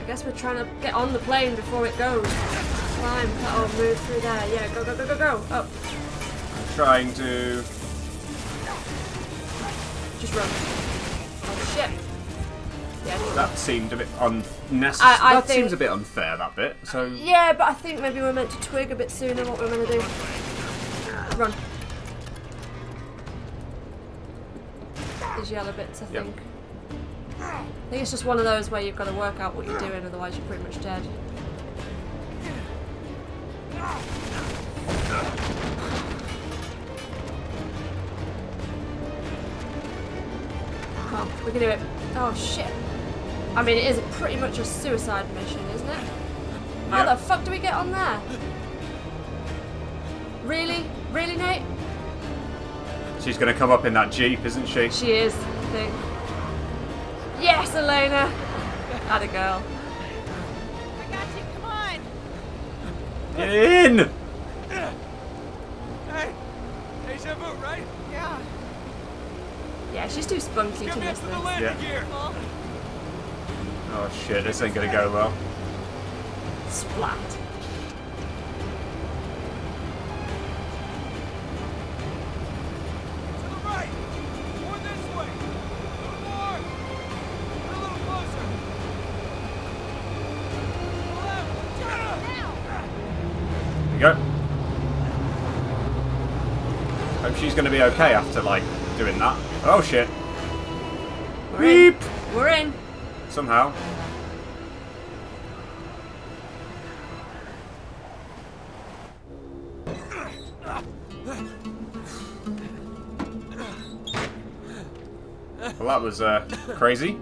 I guess we're trying to get on the plane before it goes. Climb, cut off, move through there. Yeah, go, go, go, go, go. Up. I'm trying to... Just run. Oh, shit. Yeah, that seemed a bit un unnecessary. I- I that think- seems a bit unfair. That bit. So Yeah, but I think maybe we're meant to twig a bit sooner what we're meant to do. Run. These yellow bits, I Yep. think. I think it's just one of those where you've got to work out what you're doing, otherwise you're pretty much dead. Come on, we can do it. Oh shit. I mean, it is pretty much a suicide mission, isn't it? How Yeah. the fuck do we get on there? Really? Really, Nate? she's going to come up in that jeep, isn't she? She is, I think. Yes, Elena! Had a girl. I got you. Come on. Get in. Hey, deja vu, right? Yeah. Yeah, she's too spunky to Get me up miss to the this. landing Yeah. gear. Oh shit! This ain't going to go well. Splat. To the right. More this way. A little more. A little closer. Left. There you go. Hope she's going to be okay after like doing that. Oh shit! We're in. We're in. Somehow. Well, that was uh, crazy.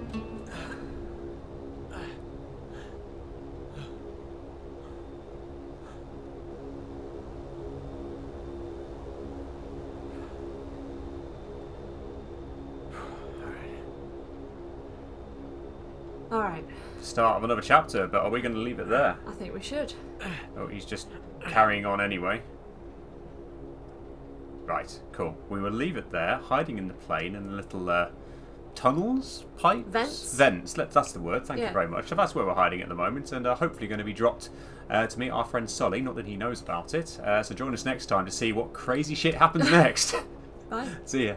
Alright, Start of another chapter, but are we going to leave it there? I think we should. Oh, he's just carrying on anyway. Right, cool. We will leave it there, hiding in the plane in the little uh, tunnels, pipes, Vents? Vents. That's the word. Thank Yeah. you very much. So that's where we're hiding at the moment, and uh, hopefully going to be dropped uh, to meet our friend Sully. Not that he knows about it. Uh, so join us next time to see what crazy shit happens next. Bye. See ya.